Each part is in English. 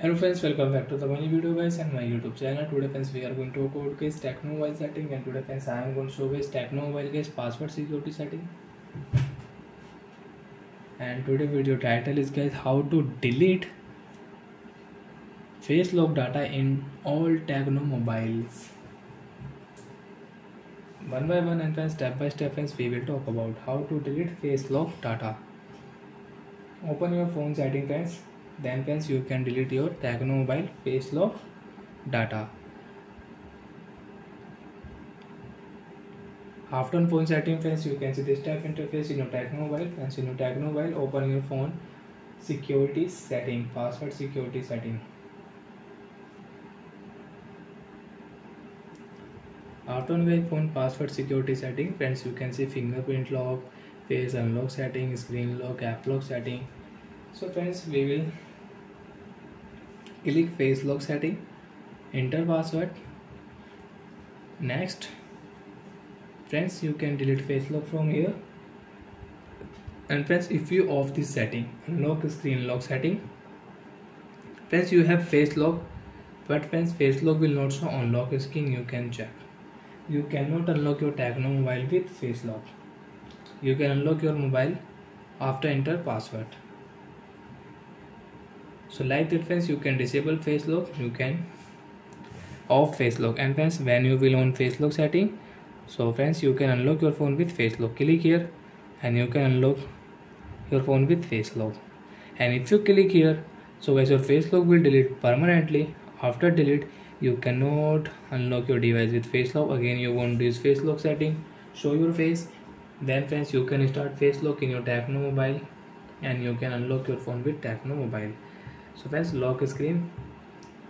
Welcome back to the funny video guys and my YouTube channel. Today friends we are going to talk about guys Tecno mobile setting and today friends I am going to show guys Tecno mobile guys password security setting. And today video title is guys how to delete face lock data in all Tecno mobiles. One by one and friends step by step friends we will talk about how to delete face lock data. Open your phone setting friends then friends you can delete your Tecno mobile face lock data. After phone setting friends you can see this type interface in your Tecno mobile friends in your Tecno mobile open your phone security setting password security setting. After my phone password security setting friends you can see fingerprint lock face unlock setting screen lock app lock setting. So friends we will click face lock setting. Enter password. Next. Friends you can delete face lock from here. And friends if you off this setting unlock screen lock setting. Friends you have face lock but friends face lock will not show unlock screen. You can check. You cannot unlock your Tecno mobile with face lock. You can unlock your mobile after enter password so like that friends you can disable face lock. You can off face lock. And friends when you will on face lock setting so friends you can unlock your phone with face lock. Click here and you can unlock your phone with face lock. And if you click here so guys your face lock will delete permanently after delete you cannot unlock your device with face lock. Again you want use face lock setting. Show your face. Then friends you can start face lock in your Tecno mobile and you can unlock your phone with Tecno mobile so friends lock screen.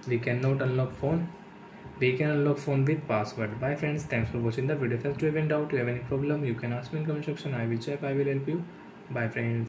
We cannot unlock phone. We can unlock phone with password. Bye friends thanks for watching the video. Do you have any doubt you have any problem you can ask me in comment section. I will check i will help you. Bye friends